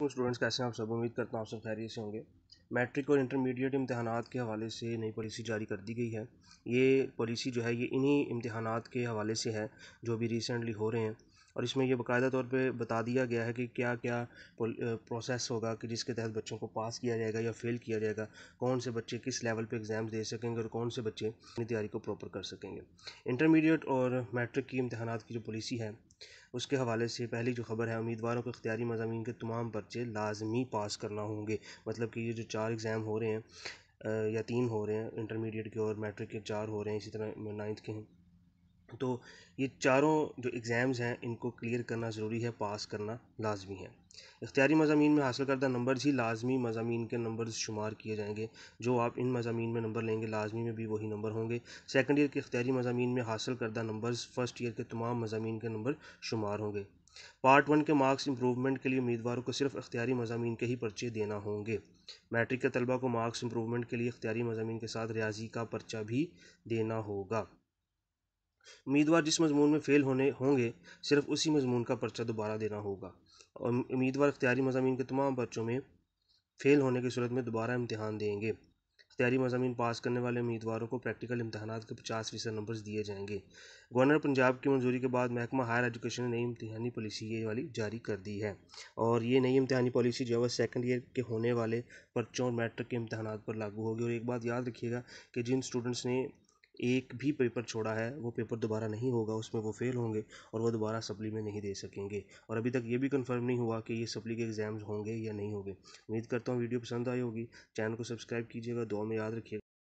Students कैसे हैं आप सब उम्मीद करता हूँ आप सब खैरियत से होंगे। मैट्रिक और इंटरमीडिएट इम्तहान के हवाले से नई पॉलिसी जारी कर दी गई है। ये पॉलिसी जो है, ये इन्हीं इम्तहान के हवाले से है, जो अभी रिसेंटली हो रहे हैं। और इसमें यह बाकायदा तौर पे बता दिया गया है कि क्या क्या प्रोसेस होगा कि जिसके तहत बच्चों को पास किया जाएगा या फेल किया जाएगा, कौन से बच्चे किस लेवल पे एग्ज़ाम दे सकेंगे और कौन से बच्चे अपनी तैयारी को प्रॉपर कर सकेंगे। इंटरमीडिएट और मैट्रिक की इम्तहान की जो पॉलिसी है उसके हवाले से पहली जो खबर है, उम्मीदवारों को इख्तियारी मजामी के तमाम पर्चे लाजमी पास करना होंगे। मतलब कि ये जो चार एग्ज़ाम हो रहे हैं या तीन हो रहे हैं इंटरमीडिएट के और मैट्रिक के चार हो रहे हैं, इसी तरह नाइन्थ के हैं। तो ये चारों जो एग्ज़ाम्स हैं, इनको क्लियर करना ज़रूरी है पास करना लाजमी है। इख्तियारी मजामी में हासिल करदा नंबर ही लाजमी मजामी के नंबर शुमार किए जाएँगे, जो आप इन मजामी में नंबर लेंगे, लाजमी में भी वही नंबर होंगे। सेकेंड ईयर के इख्तियारी मजामी में हासिल करदा नंबर फ़र्स्ट ईयर के तमाम मजामी के नंबर शुमार होंगे। पार्ट वन के मार्क्स इंप्रूवमेंट के लिए उम्मीदवारों को सिर्फ़ अख्तियारी मजामी के ही पर्चे देना होंगे। मैट्रिक के तलबा को मार्क्स इंप्रूवमेंट के लिए इख्तियारी मजामी के साथ रियाजी का पर्चा भी देना होगा। उम्मीदवार जिस मजमून में फ़ेल होने होंगे, सिर्फ़ उसी मजमून का पर्चा दोबारा देना होगा। और उम्मीदवार अख्तियारी मजामी के तमाम पर्चों में फ़ेल होने की सूरत में दोबारा इम्तहान देंगे। अख्तियारी मजामी पास करने वाले उम्मीदवारों को प्रैक्टिकल इम्तहान के पचास फ़ीसद नंबर दिए जाएँगे। गवर्नर पंजाब की मंजूरी के बाद महकमा हायर एजुकेशन ने नई इम्तहानी पॉलिसी ये वाली जारी कर दी है। और ये नई इम्तहानी पॉलिसी जो है सेकेंड ईयर के होने वाले पर्चों और मैट्रिक के इम्तहान पर लागू होगी। और एक बात याद रखिएगा कि जिन स्टूडेंट्स ने एक भी पेपर छोड़ा है, वो पेपर दोबारा नहीं होगा, उसमें वो फेल होंगे और वो दोबारा सप्ली में नहीं दे सकेंगे। और अभी तक ये भी कंफर्म नहीं हुआ कि ये सप्ली के एग्ज़ाम्स होंगे या नहीं होंगे। उम्मीद करता हूँ वीडियो पसंद आई होगी। चैनल को सब्सक्राइब कीजिएगा दो में याद रखिएगा।